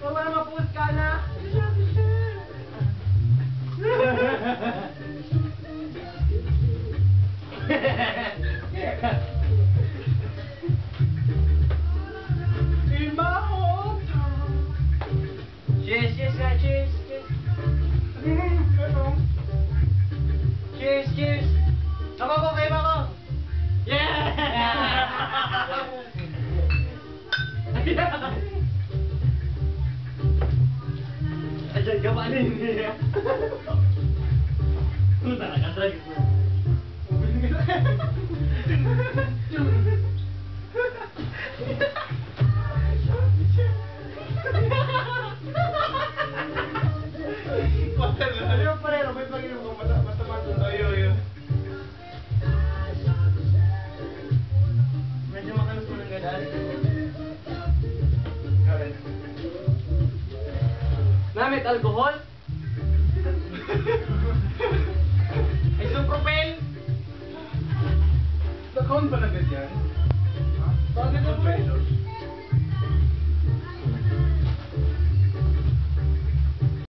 Голема пускана. In my hometown. Yes, yes, Come on, baby. Ayan ka pa rin. Na ka, drag mo. Ano pa rin? May pag-inom ko mata Ayo, Gamit alcohol? Isopropen? Nakaon ba na ganyan? Bakit ang